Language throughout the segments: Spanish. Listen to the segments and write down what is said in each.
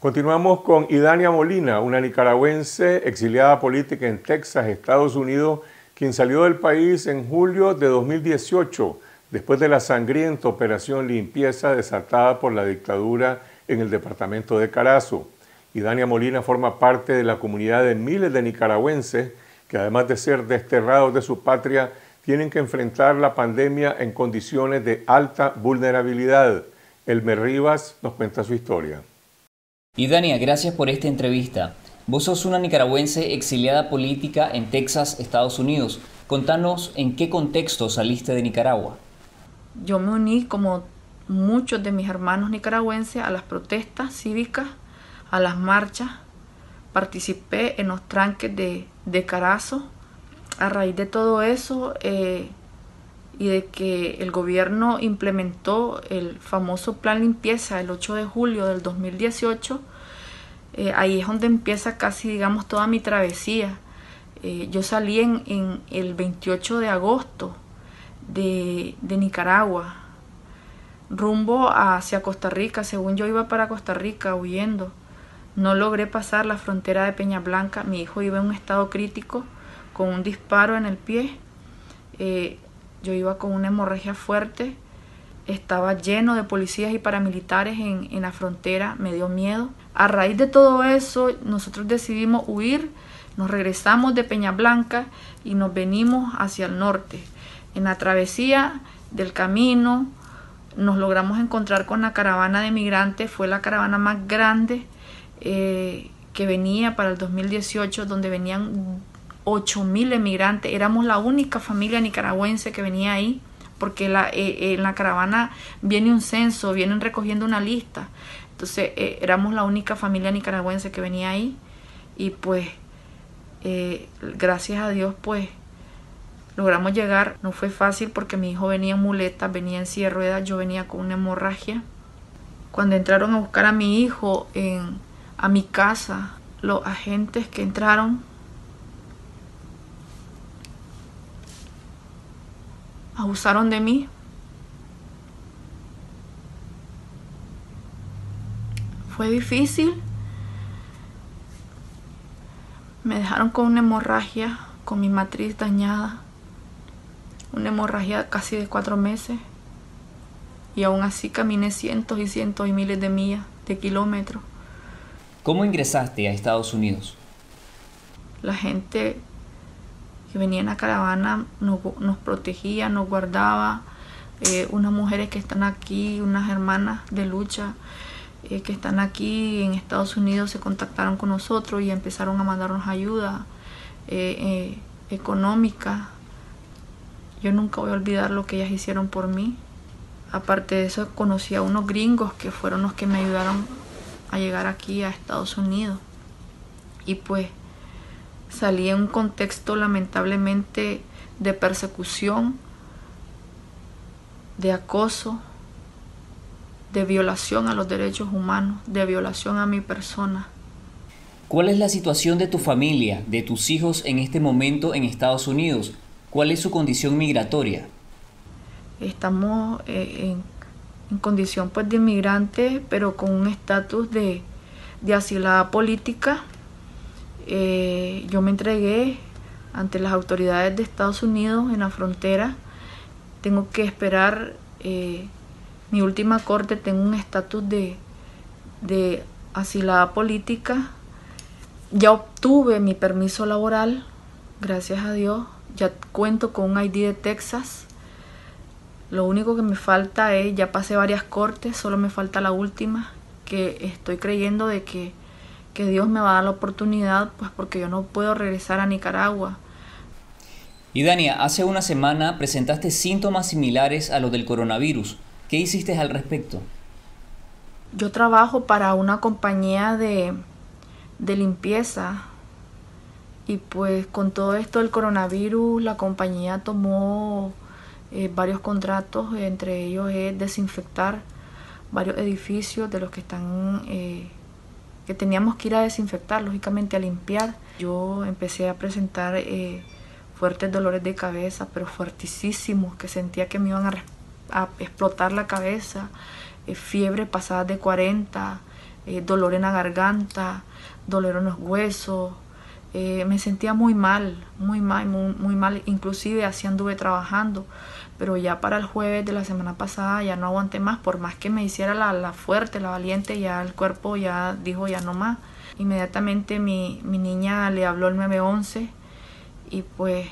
Continuamos con Idania Molina, una nicaragüense exiliada política en Texas, Estados Unidos, quien salió del país en julio de 2018 después de la sangrienta operación limpieza desatada por la dictadura en el departamento de Carazo. Idania Molina forma parte de la comunidad de miles de nicaragüenses que además de ser desterrados de su patria, tienen que enfrentar la pandemia en condiciones de alta vulnerabilidad. Elmer Rivas nos cuenta su historia. Y Dania, gracias por esta entrevista. Vos sos una nicaragüense exiliada política en Texas, Estados Unidos. Contanos en qué contexto saliste de Nicaragua. Yo me uní, como muchos de mis hermanos nicaragüenses, a las protestas cívicas, a las marchas. Participé en los tranques de, de Carazo. A raíz de todo eso, eh, y de que el gobierno implementó el famoso plan limpieza el 8 de julio del 2018, eh, ahí es donde empieza casi, digamos, toda mi travesía. Eh, yo salí en, el 28 de agosto de, de Nicaragua, rumbo hacia Costa Rica. Según yo iba para Costa Rica huyendo. No logré pasar la frontera de Peña Blanca. Mi hijo iba en un estado crítico con un disparo en el pie. Eh, yo iba con una hemorragia fuerte, estaba lleno de policías y paramilitares en, la frontera, me dio miedo. A raíz de todo eso, nosotros decidimos huir, nos regresamos de Peña Blanca y nos venimos hacia el norte. En la travesía del camino nos logramos encontrar con la caravana de migrantes, fue la caravana más grande eh, que venía para el 2018, donde venían 8.000 emigrantes. Éramos la única familia nicaragüense que venía ahí, porque la, eh, eh, en la caravana viene un censo, vienen recogiendo una lista. Entonces eh, éramos la única familia nicaragüense que venía ahí. Y pues, gracias a Dios, pues logramos llegar. No fue fácil porque mi hijo venía en muletas, venía en silla de ruedas, yo venía con una hemorragia. Cuando entraron a buscar a mi hijo en, a mi casa, los agentes que entraron abusaron de mí. Fue difícil. Me dejaron con una hemorragia, con mi matriz dañada. Una hemorragia casi de cuatro meses. Y aún así caminé cientos y cientos y miles de millas, de kilómetros. ¿Cómo ingresaste a Estados Unidos? La gente que venía en la caravana nos, protegía, nos guardaba. Eh, unas mujeres que están aquí, unas hermanas de lucha eh, que están aquí en Estados Unidos se contactaron con nosotros y empezaron a mandarnos ayuda eh, económica. Yo nunca voy a olvidar lo que ellas hicieron por mí. Aparte de eso, conocí a unos gringos que fueron los que me ayudaron a llegar aquí a Estados Unidos. Y pues salí en un contexto lamentablemente de persecución, de acoso, de violación a los derechos humanos, de violación a mi persona. ¿Cuál es la situación de tu familia, de tus hijos en este momento en Estados Unidos? ¿Cuál es su condición migratoria? Estamos eh, en, condición pues, de inmigrante, pero con un estatus de, de asilada política eh, yo me entregué ante las autoridades de Estados Unidos en la frontera. Tengo que esperar eh, mi última corte, tengo un estatus de, de asilada política. Ya obtuve mi permiso laboral, gracias a Dios. Ya cuento con un ID de Texas. Lo único que me falta es, ya pasé varias cortes, solo me falta la última, que estoy creyendo de que que Dios me va a dar la oportunidad, pues porque yo no puedo regresar a Nicaragua. Y Dania, hace una semana presentaste síntomas similares a los del coronavirus. ¿Qué hiciste al respecto? Yo trabajo para una compañía de, de limpieza y pues con todo esto del coronavirus la compañía tomó eh, varios contratos, entre ellos es desinfectar varios edificios de los que están eh, que teníamos que ir a desinfectar, lógicamente a limpiar. Yo empecé a presentar eh, fuertes dolores de cabeza, pero fuertísimos, que sentía que me iban a, explotar la cabeza, eh, fiebre pasada de 40, eh, dolor en la garganta, dolor en los huesos. Eh, me sentía muy mal, muy mal, muy, mal. Inclusive así anduve trabajando. Pero ya para el jueves de la semana pasada ya no aguanté más. Por más que me hiciera la, fuerte, la valiente, ya el cuerpo ya dijo ya no más. Inmediatamente mi, niña le habló el 911 y pues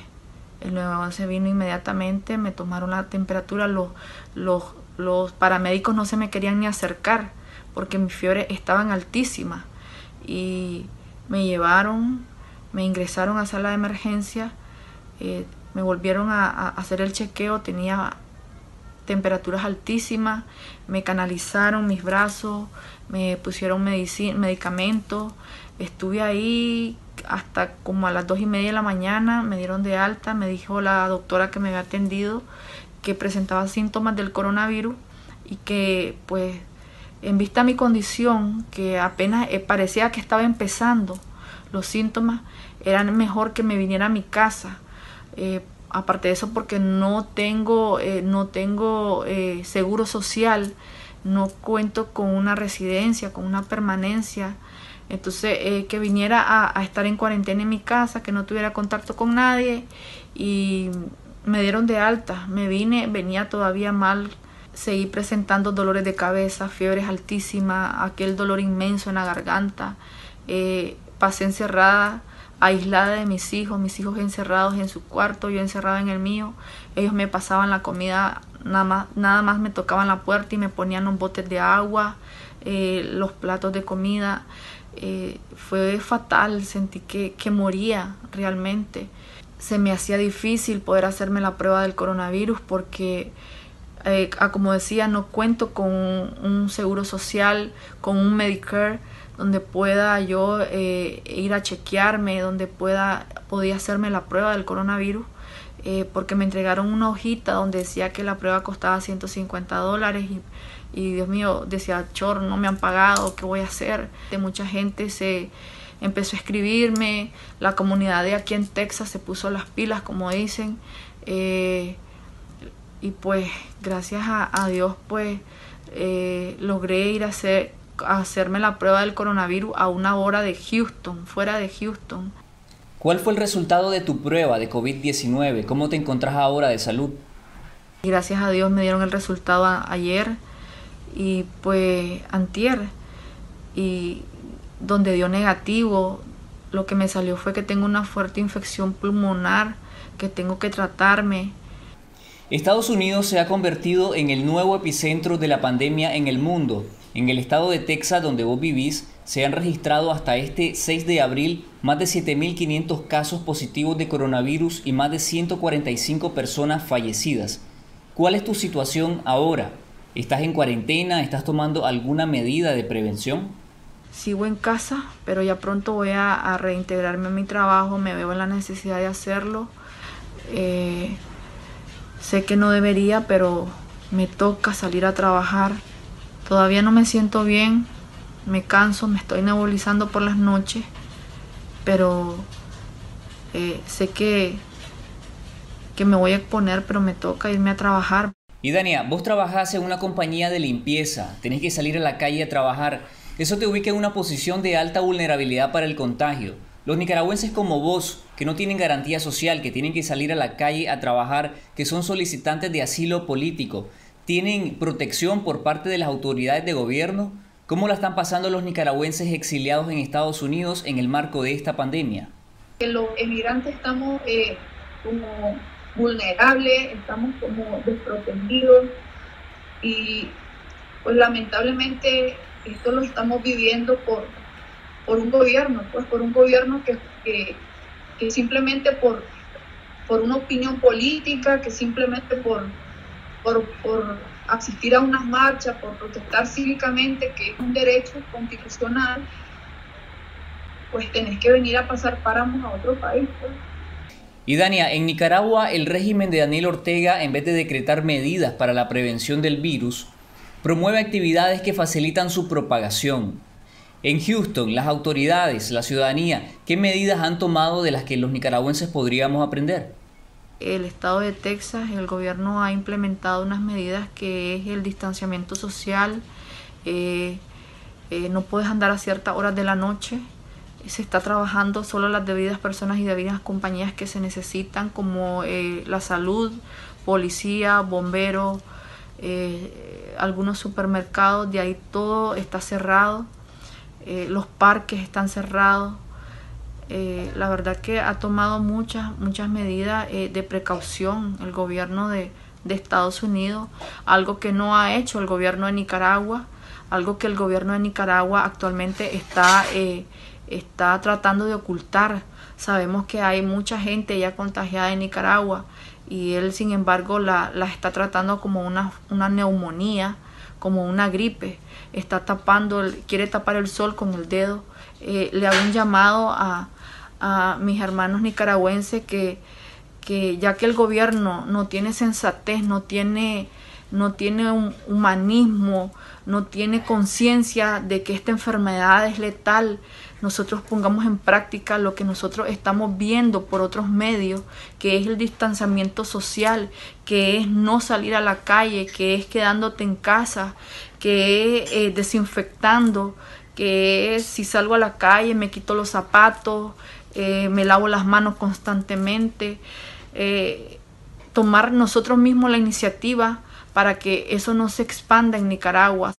el 911 vino inmediatamente, me tomaron la temperatura, los, los, los paramédicos no se me querían ni acercar porque mis fiebres estaban altísimas y me llevaron, me ingresaron a sala de emergencia, eh, me volvieron a, hacer el chequeo, tenía temperaturas altísimas, me canalizaron mis brazos, me pusieron medicamentos, estuve ahí hasta como a las dos y media de la mañana, me dieron de alta, me dijo la doctora que me había atendido que presentaba síntomas del coronavirus y que pues en vista de mi condición, que apenas eh, parecía que estaba empezando los síntomas, era mejor que me viniera a mi casa. Eh, aparte de eso, porque no tengo, eh, no tengo seguro social, no cuento con una residencia, con una permanencia. Entonces, que viniera a, estar en cuarentena en mi casa, que no tuviera contacto con nadie y me dieron de alta. Me vine, venía todavía mal seguí presentando dolores de cabeza, fiebres altísimas, aquel dolor inmenso en la garganta. Eh, pasé encerrada, aislada de mis hijos, mis hijos encerrados en su cuarto, yo encerrada en el mío. Ellos me pasaban la comida, nada más, nada más me tocaban la puerta y me ponían un bote de agua, eh, los platos de comida. Eh, fue fatal, sentí que, que moría realmente. Se me hacía difícil poder hacerme la prueba del coronavirus porque eh, como decía, no cuento con un seguro social, con un Medicare donde pueda yo eh, ir a chequearme, donde pueda podía hacerme la prueba del coronavirus, eh, porque me entregaron una hojita donde decía que la prueba costaba 150 dólares y, y Dios mío, decía, chor, no me han pagado, ¿qué voy a hacer? De mucha gente se empezó a escribirme, la comunidad de aquí en Texas se puso las pilas, como dicen. Eh, y pues gracias a, Dios pues eh, logré ir a, hacer, hacerme la prueba del coronavirus a una hora de Houston, fuera de Houston. ¿Cuál fue el resultado de tu prueba de COVID-19? ¿Cómo te encontrás ahora de salud? Gracias a Dios me dieron el resultado ayer y pues antier y donde dio negativo lo que me salió fue que tengo una fuerte infección pulmonar que tengo que tratarme Estados Unidos se ha convertido en el nuevo epicentro de la pandemia en el mundo. En el estado de Texas, donde vos vivís, se han registrado hasta este 6 de abril más de 7.500 casos positivos de coronavirus y más de 145 personas fallecidas. ¿Cuál es tu situación ahora? ¿Estás en cuarentena? ¿Estás tomando alguna medida de prevención? Sigo en casa, pero ya pronto voy a, reintegrarme a mi trabajo, me veo en la necesidad de hacerlo. Eh, Sé que no debería, pero me toca salir a trabajar. Todavía no me siento bien, me canso, me estoy nebulizando por las noches, pero eh, sé que, que me voy a exponer, pero me toca irme a trabajar. Y Dania, vos trabajás en una compañía de limpieza, tenés que salir a la calle a trabajar. Eso te ubica en una posición de alta vulnerabilidad para el contagio. Los nicaragüenses como vos, que no tienen garantía social, que tienen que salir a la calle a trabajar, que son solicitantes de asilo político, ¿tienen protección por parte de las autoridades de gobierno? ¿Cómo la están pasando los nicaragüenses exiliados en Estados Unidos en el marco de esta pandemia? Los emigrantes estamos eh, como vulnerables, estamos como desprotegidos y pues lamentablemente esto lo estamos viviendo por por un gobierno, pues por un gobierno que, que, simplemente por, por una opinión política, que simplemente por, por, por asistir a unas marchas, por protestar cívicamente, que es un derecho constitucional, pues tenés que venir a pasar páramos a otro país. Pues. Y Dania, en Nicaragua el régimen de Daniel Ortega, en vez de decretar medidas para la prevención del virus, promueve actividades que facilitan su propagación. En Houston, las autoridades, la ciudadanía, ¿qué medidas han tomado de las que los nicaragüenses podríamos aprender? El estado de Texas, el gobierno ha implementado unas medidas que es el distanciamiento social, eh, eh, no puedes andar a ciertas horas de la noche, se está trabajando solo las debidas personas y debidas compañías que se necesitan, como eh, la salud, policía, bomberos, algunos supermercados, de ahí todo está cerrado, los parques están cerrados. La verdad que ha tomado muchas, muchas medidas de precaución el gobierno de, de Estados Unidos, algo que no ha hecho el gobierno de Nicaragua, algo que el gobierno de Nicaragua actualmente está, eh, está tratando de ocultar. Sabemos que hay mucha gente ya contagiada en Nicaragua y él sin embargo la, está tratando como una, una neumonía, como una gripe. Está tapando, quiere tapar el sol con el dedo. Eh, le hago un llamado a, a mis hermanos nicaragüenses que que ya que el gobierno no tiene sensatez, no tiene, no tiene un humanismo, no tiene conciencia de que esta enfermedad es letal, nosotros pongamos en práctica lo que nosotros estamos viendo por otros medios, que es el distanciamiento social, que es no salir a la calle, que es quedándote en casa, que es eh, desinfectando, que es si salgo a la calle me quito los zapatos, eh, me lavo las manos constantemente. Eh, tomar nosotros mismos la iniciativa para que eso no se expanda en Nicaragua.